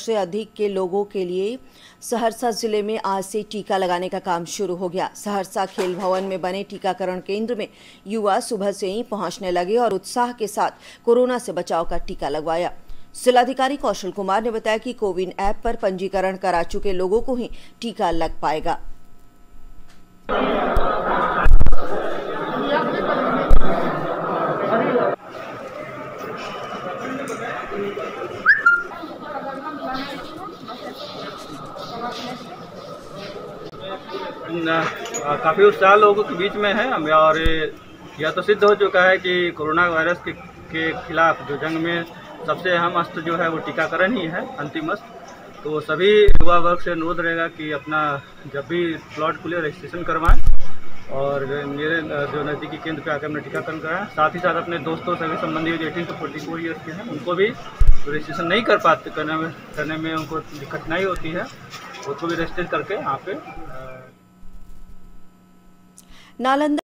से अधिक के लोगों के लिए सहरसा ज़िले में आज से टीका लगाने का काम शुरू हो गया। सहरसा खेल भवन में बने टीकाकरण केंद्र में युवा सुबह से ही पहुँचने लगे और उत्साह के साथ कोरोना से बचाव का टीका लगवाया। जिलाधिकारी कौशल कुमार ने बताया कि कोविन ऐप पर पंजीकरण करा चुके लोगों को ही टीका लग पाएगा। काफ़ी उत्साह लोगों के बीच में है। और यह तो सिद्ध हो चुका है कि कोरोना वायरस के, के खिलाफ जो जंग में सबसे अहम अस्त्र जो है वो टीकाकरण ही है अंतिम अस्त्र। तो सभी युवा वर्ग से अनुरोध रहेगा कि अपना जब भी प्लॉट खुले रजिस्ट्रेशन करवाएँ। और मेरे जो नज़दीकी केंद्र पर आकर हमने टीकाकरण कराया। साथ ही साथ अपने दोस्तों सभी संबंधी जो eighteen to forty four years के हैं, उनको भी रजिस्ट्रेशन नहीं कर पाते, करने में करने में उनको कठिनाई होती है। उसको भी रजिस्टर करके यहाँ पे नालंदा